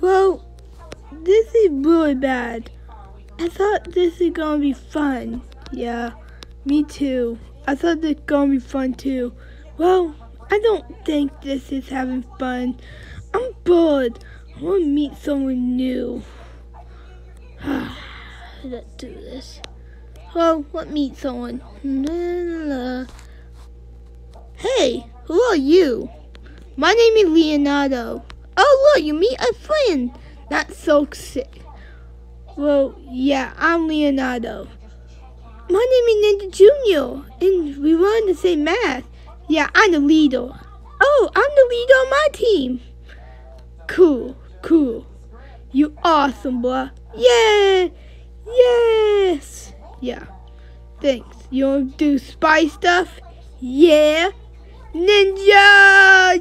Well, this is really bad. I thought this is gonna be fun. Yeah, me too. I thought this gonna be fun too. Well, I don't think this is having fun. I'm bored. I wanna meet someone new. Let's do this. Well, let's meet someone. Hey, who are you? My name is Leonardo. Oh, look, you meet a friend. That's so sick. Well, yeah, I'm Leonardo. My name is Ninja Junior, and we run the same math. Yeah, I'm the leader. Oh, I'm the leader on my team. Cool, cool. You awesome, boy. Yeah, yes. Yeah, thanks. You wanna do spy stuff? Yeah. Ninja!